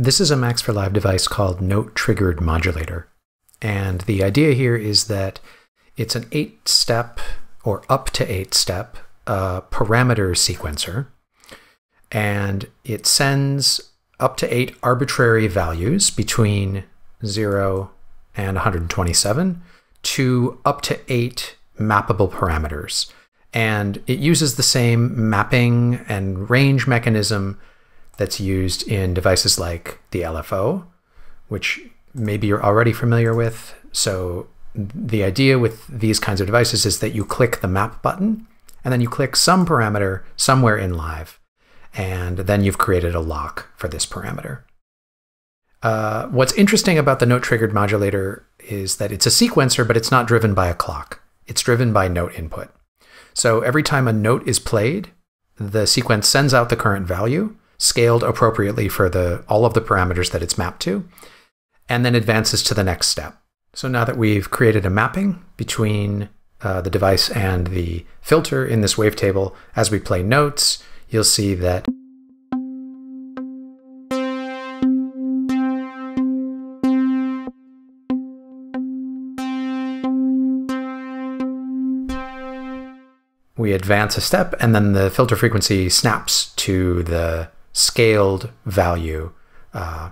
This is a Max for Live device called Note Triggered Modulator. And the idea here is that it's an eight step or up to eight step uh, parameter sequencer. And it sends up to eight arbitrary values between 0 and 127 to up to eight mappable parameters. And it uses the same mapping and range mechanism that's used in devices like the LFO, which maybe you're already familiar with. So the idea with these kinds of devices is that you click the map button and then you click some parameter somewhere in live, and then you've created a lock for this parameter. Uh, what's interesting about the note triggered modulator is that it's a sequencer, but it's not driven by a clock. It's driven by note input. So every time a note is played, the sequence sends out the current value, scaled appropriately for the all of the parameters that it's mapped to, and then advances to the next step. So now that we've created a mapping between uh, the device and the filter in this wavetable, as we play notes, you'll see that we advance a step and then the filter frequency snaps to the scaled value uh,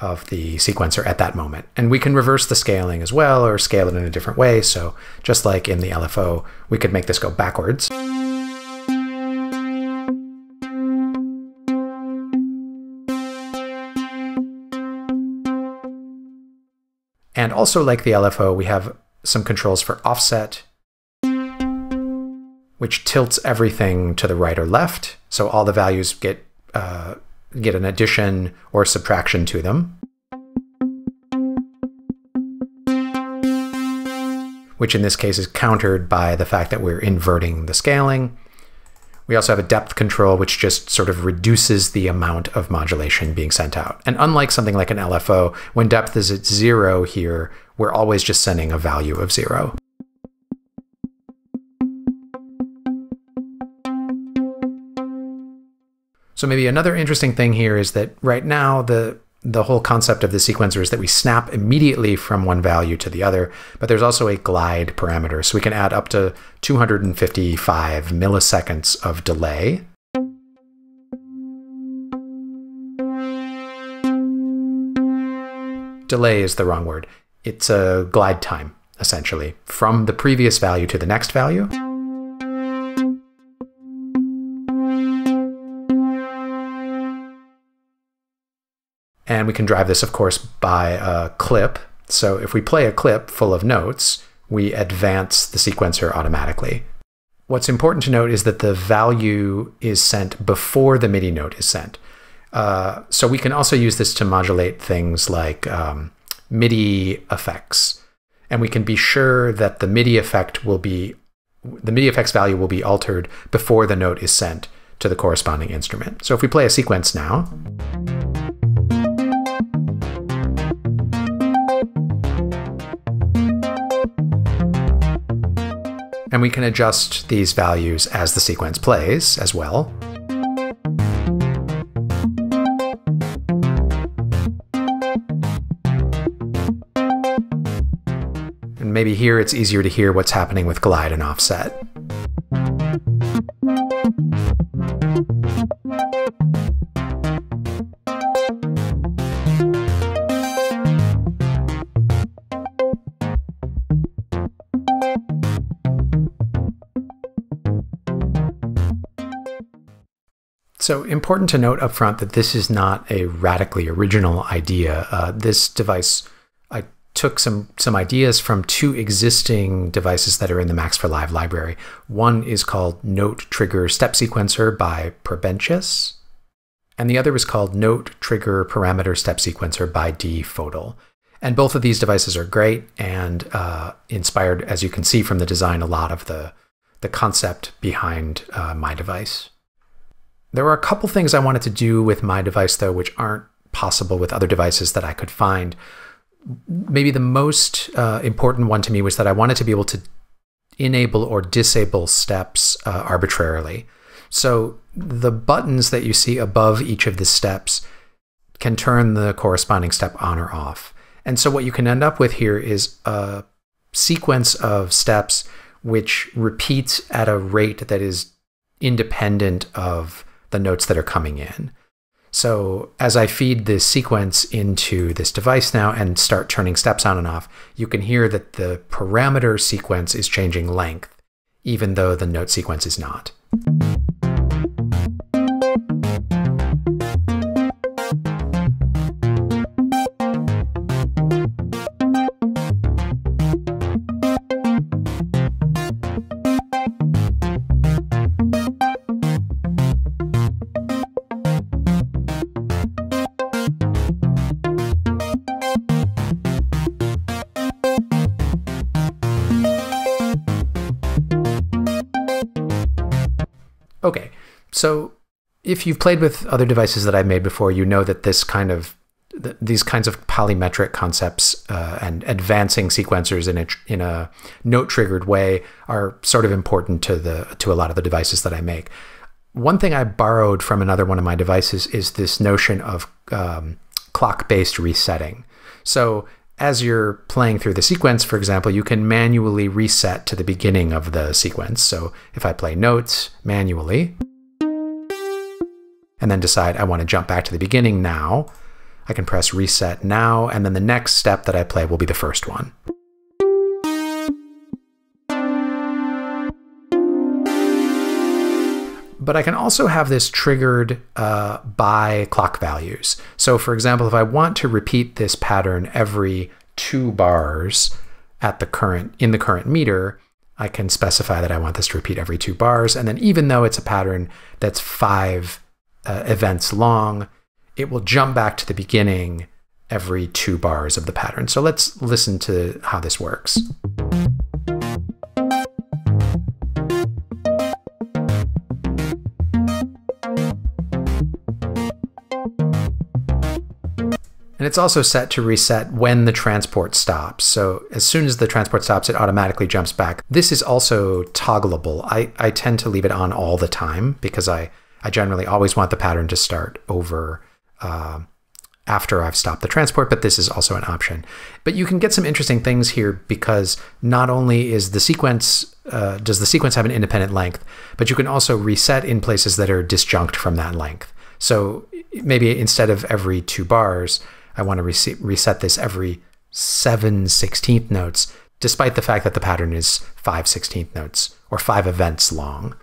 of the sequencer at that moment. And we can reverse the scaling as well or scale it in a different way. So just like in the LFO, we could make this go backwards. And also like the LFO, we have some controls for offset, which tilts everything to the right or left. So all the values get uh, get an addition or subtraction to them. Which in this case is countered by the fact that we're inverting the scaling. We also have a depth control, which just sort of reduces the amount of modulation being sent out. And unlike something like an LFO, when depth is at zero here, we're always just sending a value of zero. So maybe another interesting thing here is that right now the the whole concept of the sequencer is that we snap immediately from one value to the other, but there's also a glide parameter. So we can add up to 255 milliseconds of delay. Delay is the wrong word. It's a glide time, essentially, from the previous value to the next value. And we can drive this, of course, by a clip. So if we play a clip full of notes, we advance the sequencer automatically. What's important to note is that the value is sent before the MIDI note is sent. Uh, so we can also use this to modulate things like um, MIDI effects. And we can be sure that the MIDI effect will be, the MIDI effects value will be altered before the note is sent to the corresponding instrument. So if we play a sequence now, and we can adjust these values as the sequence plays as well. And maybe here it's easier to hear what's happening with glide and offset. So important to note up front that this is not a radically original idea. Uh, this device, I took some some ideas from two existing devices that are in the Max for Live library. One is called Note Trigger Step Sequencer by Prebentious, and the other is called Note Trigger Parameter Step Sequencer by dfodel. And both of these devices are great and uh, inspired, as you can see from the design, a lot of the the concept behind uh, my device. There were a couple things I wanted to do with my device, though, which aren't possible with other devices that I could find. Maybe the most uh, important one to me was that I wanted to be able to enable or disable steps uh, arbitrarily. So the buttons that you see above each of the steps can turn the corresponding step on or off. And so what you can end up with here is a sequence of steps which repeats at a rate that is independent of the notes that are coming in. So as I feed this sequence into this device now and start turning steps on and off, you can hear that the parameter sequence is changing length, even though the note sequence is not. Okay, so if you've played with other devices that I've made before, you know that this kind of th these kinds of polymetric concepts uh, and advancing sequencers in a in a note triggered way are sort of important to the to a lot of the devices that I make. One thing I borrowed from another one of my devices is this notion of um, clock based resetting. So as you're playing through the sequence, for example, you can manually reset to the beginning of the sequence. So if I play notes manually, and then decide I want to jump back to the beginning now, I can press reset now, and then the next step that I play will be the first one. But I can also have this triggered uh, by clock values. So for example, if I want to repeat this pattern every two bars at the current in the current meter, I can specify that I want this to repeat every two bars. And then even though it's a pattern that's five uh, events long, it will jump back to the beginning every two bars of the pattern. So let's listen to how this works. And it's also set to reset when the transport stops. So as soon as the transport stops, it automatically jumps back. This is also toggleable. I, I tend to leave it on all the time because I, I generally always want the pattern to start over uh, after I've stopped the transport, but this is also an option. But you can get some interesting things here because not only is the sequence, uh, does the sequence have an independent length, but you can also reset in places that are disjunct from that length. So maybe instead of every two bars, I want to reset, reset this every 7 16th notes, despite the fact that the pattern is 5 16th notes or 5 events long.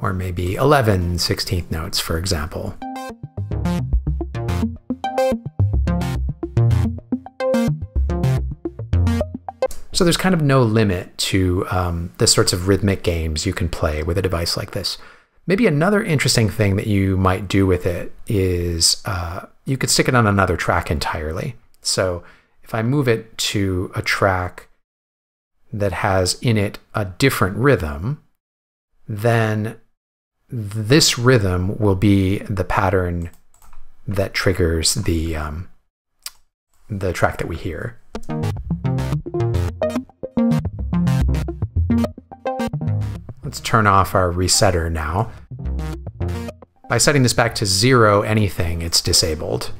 Or maybe 11 16th notes, for example. So there's kind of no limit to um, the sorts of rhythmic games you can play with a device like this. Maybe another interesting thing that you might do with it is uh, you could stick it on another track entirely. So if I move it to a track that has in it a different rhythm, then this rhythm will be the pattern that triggers the um, the track that we hear. Let's turn off our resetter now. By setting this back to zero anything, it's disabled.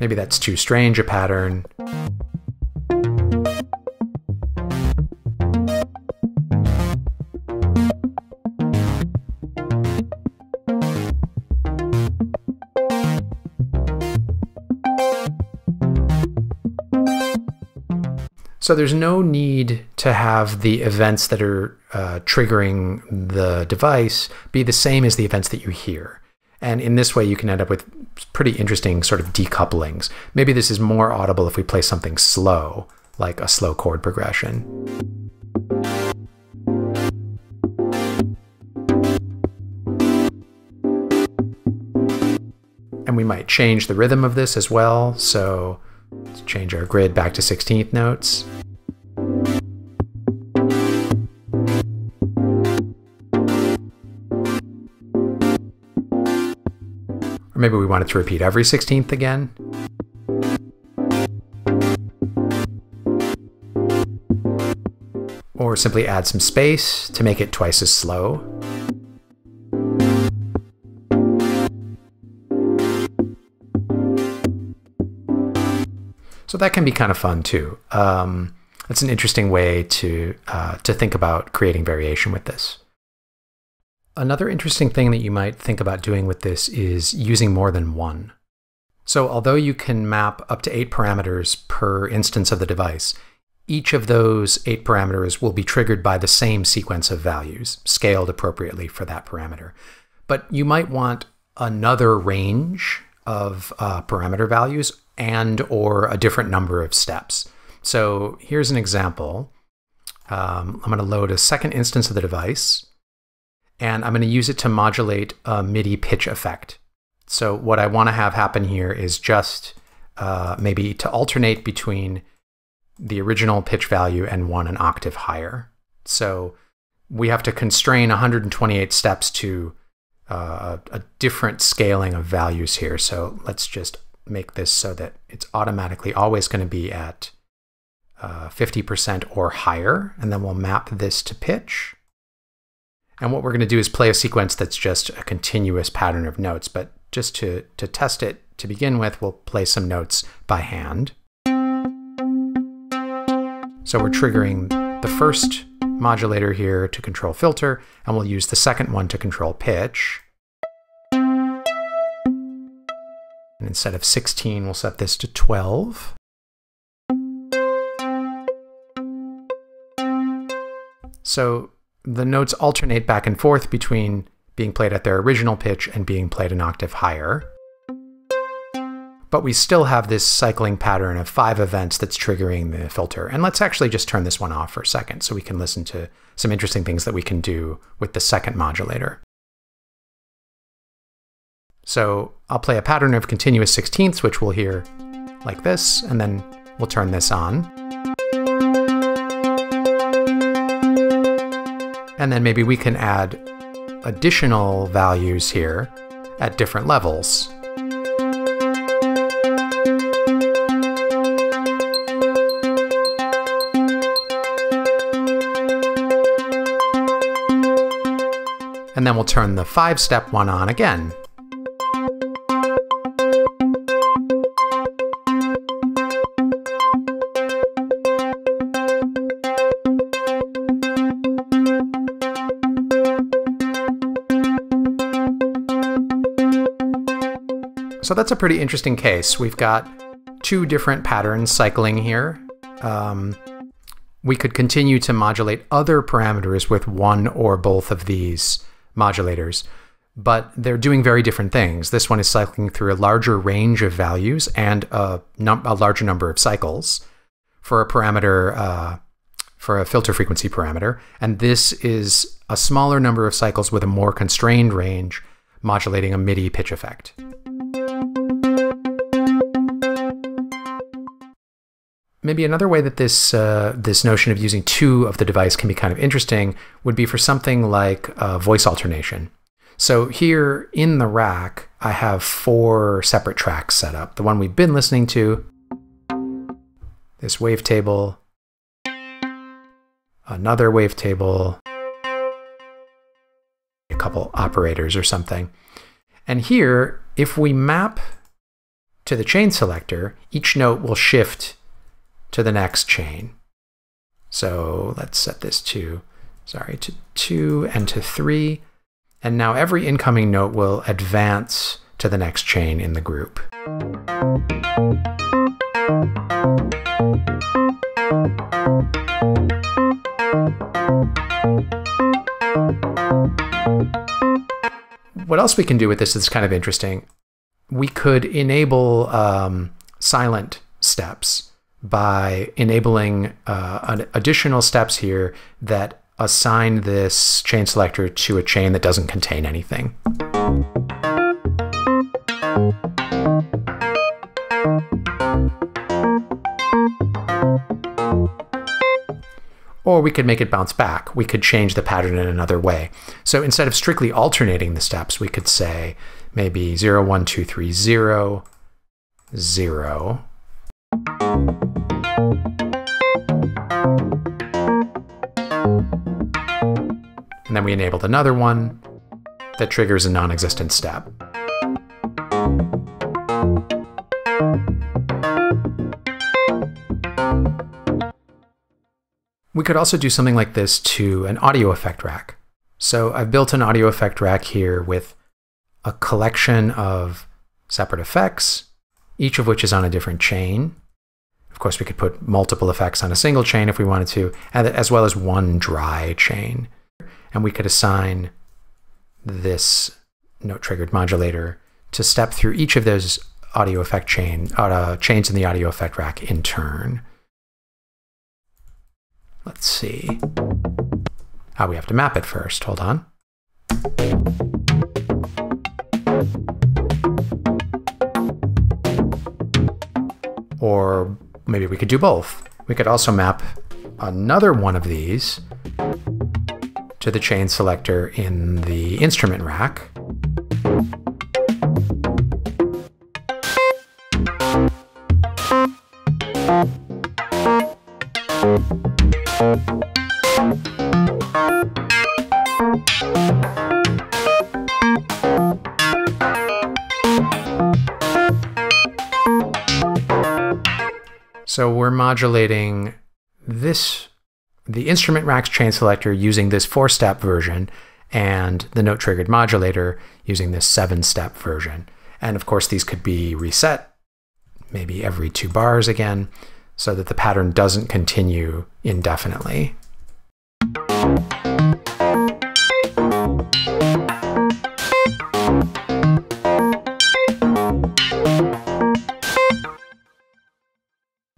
Maybe that's too strange a pattern. So there's no need to have the events that are uh, triggering the device be the same as the events that you hear. And in this way, you can end up with pretty interesting sort of decouplings. Maybe this is more audible if we play something slow, like a slow chord progression. And we might change the rhythm of this as well. So Let's change our grid back to 16th notes. Or maybe we want it to repeat every 16th again. Or simply add some space to make it twice as slow. So that can be kind of fun too. Um, it's an interesting way to uh, to think about creating variation with this. Another interesting thing that you might think about doing with this is using more than one. So although you can map up to eight parameters per instance of the device, each of those eight parameters will be triggered by the same sequence of values, scaled appropriately for that parameter. But you might want another range of uh, parameter values and or a different number of steps. So here's an example. Um, I'm going to load a second instance of the device, and I'm going to use it to modulate a MIDI pitch effect. So what I want to have happen here is just uh, maybe to alternate between the original pitch value and one an octave higher. So we have to constrain 128 steps to uh, a different scaling of values here. So let's just make this so that it's automatically always going to be at 50% uh, or higher. And then we'll map this to pitch. And what we're going to do is play a sequence that's just a continuous pattern of notes. But just to, to test it to begin with, we'll play some notes by hand. So we're triggering the first modulator here to control filter, and we'll use the second one to control pitch. Instead of 16, we'll set this to 12. So the notes alternate back and forth between being played at their original pitch and being played an octave higher. But we still have this cycling pattern of five events that's triggering the filter. And let's actually just turn this one off for a second so we can listen to some interesting things that we can do with the second modulator. So I'll play a pattern of continuous sixteenths, which we'll hear like this, and then we'll turn this on. And then maybe we can add additional values here at different levels. And then we'll turn the five step one on again. So that's a pretty interesting case. We've got two different patterns cycling here. Um, we could continue to modulate other parameters with one or both of these modulators, but they're doing very different things. This one is cycling through a larger range of values and a, a larger number of cycles for a parameter, uh, for a filter frequency parameter. And this is a smaller number of cycles with a more constrained range, modulating a MIDI pitch effect. Maybe another way that this uh, this notion of using two of the device can be kind of interesting would be for something like uh, voice alternation. So here in the rack, I have four separate tracks set up. The one we've been listening to, this wavetable, another wavetable, a couple operators or something. And here, if we map to the chain selector, each note will shift to the next chain. So let's set this to, sorry, to two and to three. And now every incoming note will advance to the next chain in the group. What else we can do with this is kind of interesting. We could enable um, silent steps by enabling uh, additional steps here that assign this chain selector to a chain that doesn't contain anything. Or we could make it bounce back. We could change the pattern in another way. So instead of strictly alternating the steps, we could say maybe 0, 1, 2, 3, 0, 0, And then we enabled another one that triggers a non-existent step. We could also do something like this to an audio effect rack. So I've built an audio effect rack here with a collection of separate effects, each of which is on a different chain. Of course, we could put multiple effects on a single chain if we wanted to, as well as one dry chain. And we could assign this note triggered modulator to step through each of those audio effect chain, uh, chains in the audio effect rack in turn. Let's see. Ah, we have to map it first. Hold on. Or maybe we could do both. We could also map another one of these to the chain selector in the instrument rack. So we're modulating this, the instrument rack's chain selector using this four step version and the note triggered modulator using this seven step version. And of course, these could be reset maybe every two bars again so that the pattern doesn't continue indefinitely.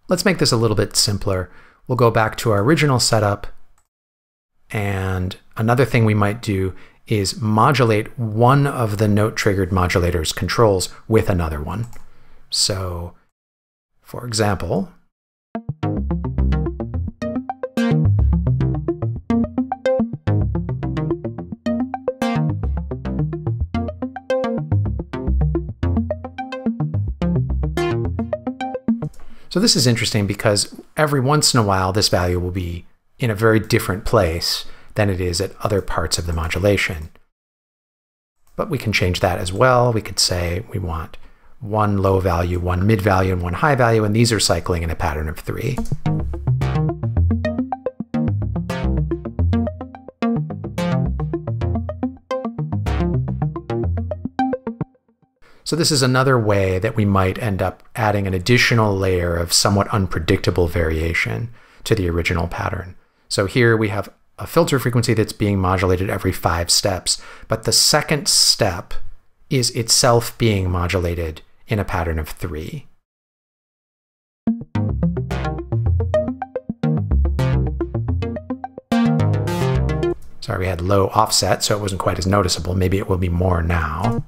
Let's make this a little bit simpler. We'll go back to our original setup. And another thing we might do is modulate one of the note triggered modulator's controls with another one. So, for example, So this is interesting because every once in a while, this value will be in a very different place than it is at other parts of the modulation. But we can change that as well. We could say we want one low value, one mid value, and one high value, and these are cycling in a pattern of three. So this is another way that we might end up adding an additional layer of somewhat unpredictable variation to the original pattern. So here we have a filter frequency that's being modulated every five steps, but the second step is itself being modulated in a pattern of three. Sorry, we had low offset, so it wasn't quite as noticeable. Maybe it will be more now.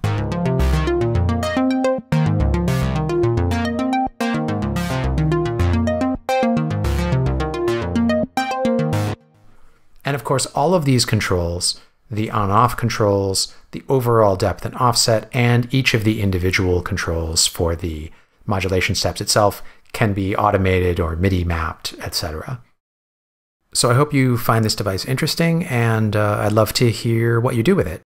Course, all of these controls, the on-off controls, the overall depth and offset, and each of the individual controls for the modulation steps itself can be automated or MIDI mapped, etc. So I hope you find this device interesting, and uh, I'd love to hear what you do with it.